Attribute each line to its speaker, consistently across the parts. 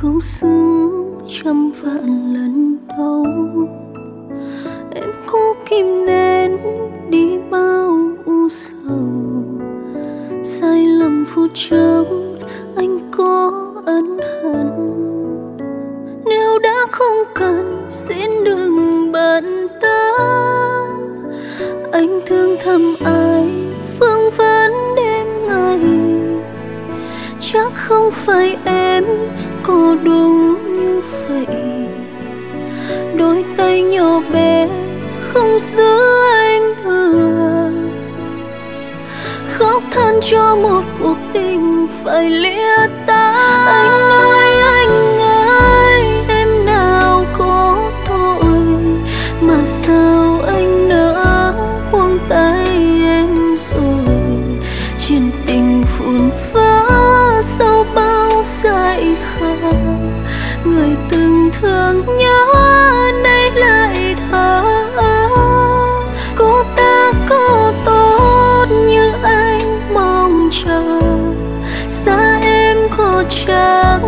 Speaker 1: không xứng trăm vạn lần đâu. Em cố kìm nén đi bao u sầu. Sai lầm phút chốc anh có ân hận. Nếu đã không cần xin đừng bận tâm. Anh thương thầm ai không phải em cô đúng như vậy. Đôi tay nhỏ bé không giữ anh được. Khóc than cho một cuộc tình phải lìa ta anh thường thương nhớ nay lại thở cô ta có tốt như anh mong chờ. Xa em có chắc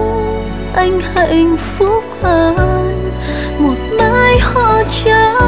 Speaker 1: anh hạnh phúc hơn. Một mái họ trắng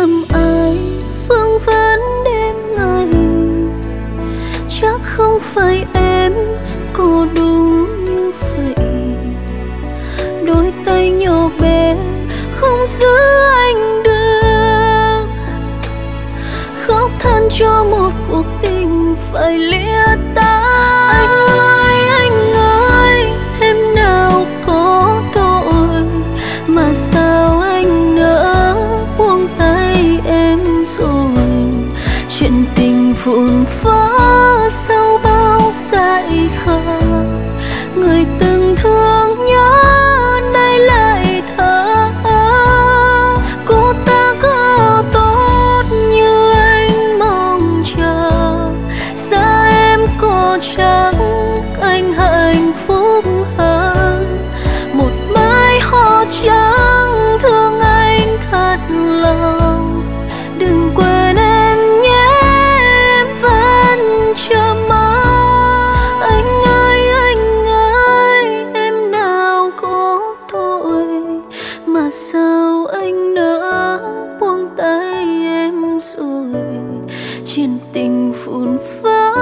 Speaker 1: thầm ai phương vấn đêm ngày. Chắc không phải em cô đúng như vậy. Đôi tay nhỏ bé không giữ anh được. Khóc than cho một cuộc tình phải lìa ta chắc anh hạnh phúc hơn. Một mái hoa trắng, thương anh thật lòng. Đừng quên em nhé, em vẫn chờ mong. Anh ơi anh ơi, em nào có tội mà sao anh nỡ buông tay em rồi? Chuyện tình phun phá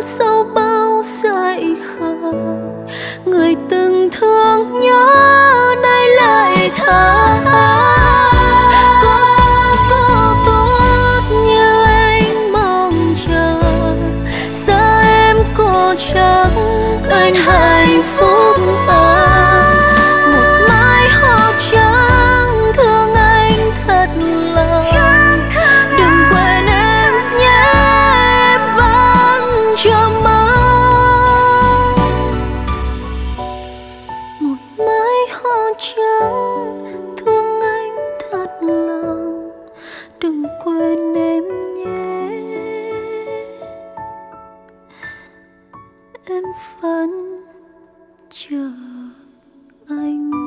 Speaker 1: sau bao dại khờ người từng thương nhớ nay lại thở có có tốt trắng thương anh thật lòng. Đừng quên em nhé. Em vẫn chờ anh.